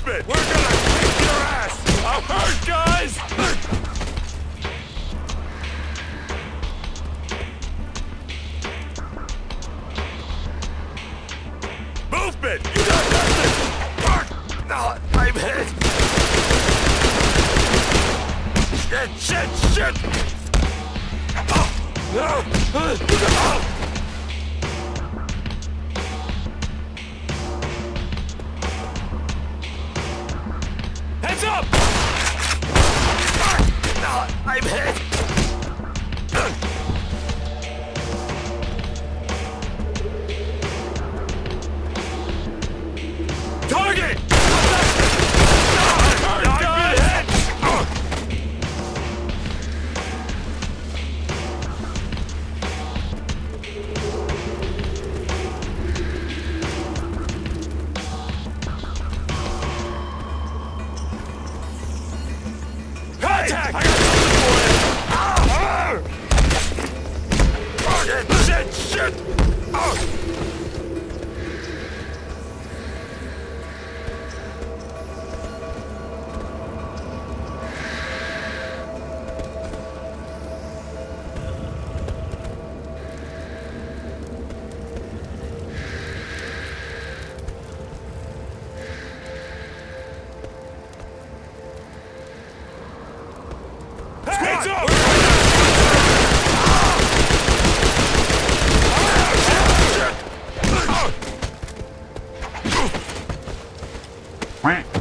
Movement! We're gonna kick your ass! I'm hurt, guys! Movement! You got nothing! No, I'm hit! Shit, shit, shit! Oh, no! Oh. No, I'm hit! Heads